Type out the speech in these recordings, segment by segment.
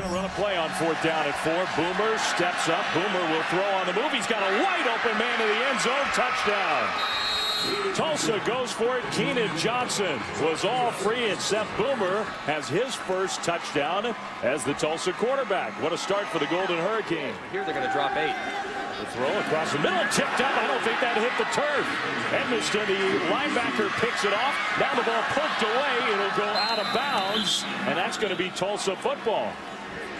Going to run a play on fourth down at four. Boomer steps up. Boomer will throw on the move. He's got a wide open man to the end zone. Touchdown. Tulsa goes for it. Keenan Johnson was all free, and Seth Boomer has his first touchdown as the Tulsa quarterback. What a start for the Golden Hurricane. Here they're going to drop eight. The throw across the middle, tipped up. I don't think that hit the turf. Edmiston, the linebacker, picks it off. Now the ball poked away. It'll go out of bounds, and that's going to be Tulsa football.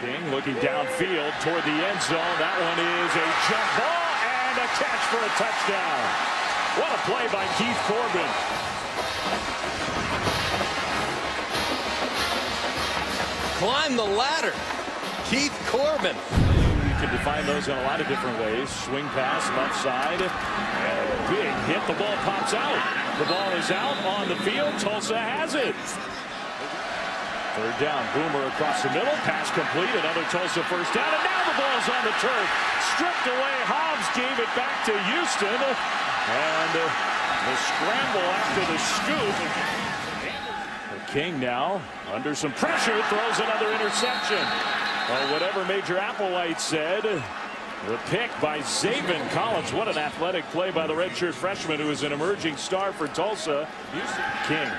King looking downfield toward the end zone. That one is a jump ball and a catch for a touchdown. What a play by Keith Corbin. Climb the ladder. Keith Corbin. You can define those in a lot of different ways. Swing pass left side. And a big hit. The ball pops out. The ball is out on the field. Tulsa has it. Third down. Boomer across the middle. Pass complete. Another Tulsa first down. And now the ball's on the turf. Stripped away. Hobbs gave it back to Houston. And uh, the scramble after the scoop. King now under some pressure throws another interception. Well, whatever Major Applewhite said, the pick by Zaven Collins. What an athletic play by the redshirt freshman who is an emerging star for Tulsa. King.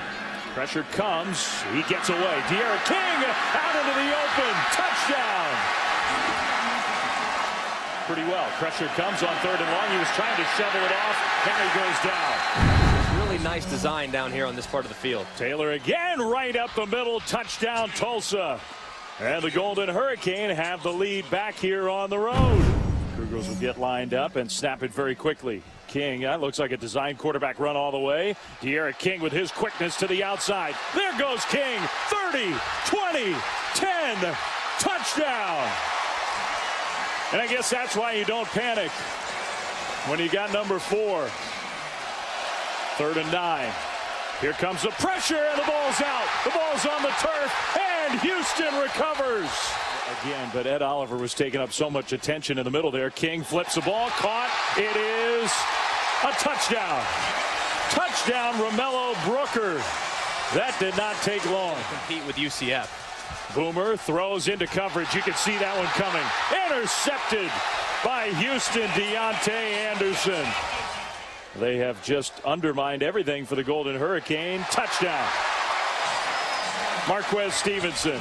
Pressure comes. He gets away. D'Eriq King out into the open. Touchdown pretty well. Pressure comes on third and long. He was trying to shovel it off. Henry goes down. Really nice design down here on this part of the field. Taylor again right up the middle. Touchdown Tulsa. And the Golden Hurricane have the lead back here on the road. Cougars will get lined up and snap it very quickly. King, that looks like a design quarterback run all the way. D'Eriq King with his quickness to the outside. There goes King. 30, 20, 10. Touchdown. And I guess that's why you don't panic when you got number four. Third and nine. Here comes the pressure, and the ball's out. The ball's on the turf, and Houston recovers. Again, but Ed Oliver was taking up so much attention in the middle there. King flips the ball, caught. It is a touchdown. Touchdown, Romello Brooker. That did not take long. Compete with UCF. Boomer throws into coverage. You can see that one coming. Intercepted by Houston Deontay Anderson. They have just undermined everything for the Golden Hurricane. Touchdown. Marquez Stevenson.